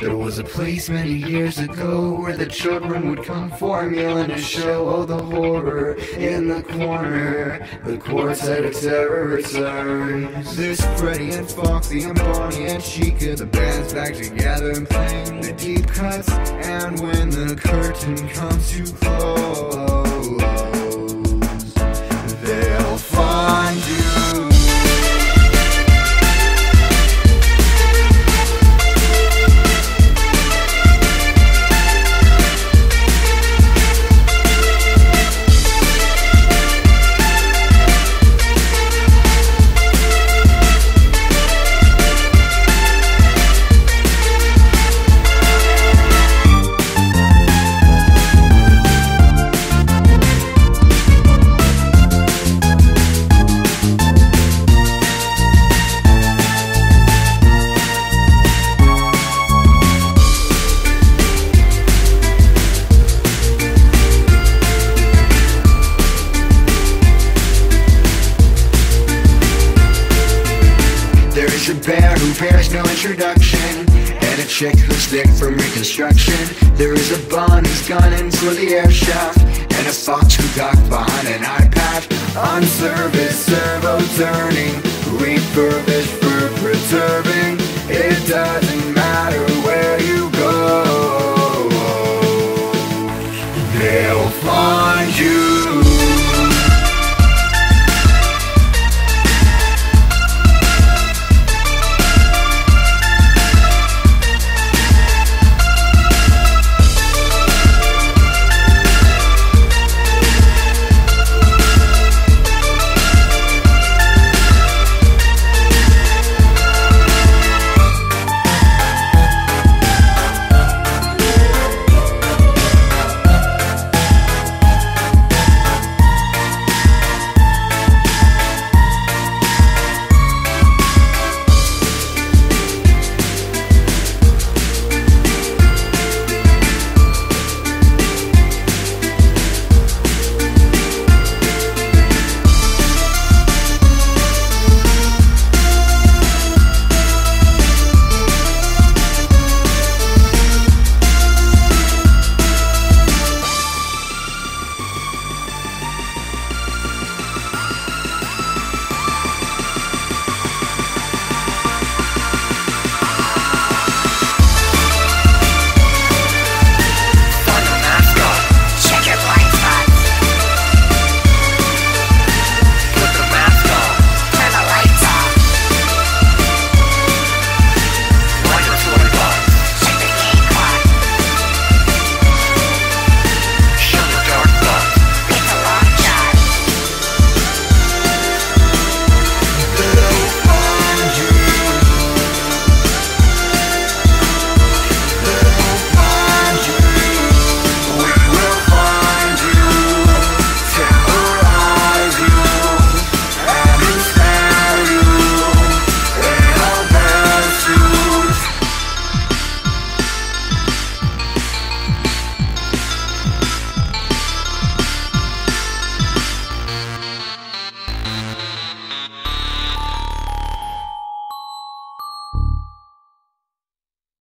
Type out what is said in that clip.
There was a place many years ago where the children would come for a meal and a show. Oh, the horror in the corner. The quartet of terror returns. There's Freddy and Foxy and Bonnie and Chica. The band's back together and playing the deep cuts. And when the curtain comes to close, a bear who bears no introduction. And a chick who's thick from reconstruction. There is a bun who's gunning for the air shaft. And a fox who got behind an iPad. On service, servo turning Refurbished for preserving It matter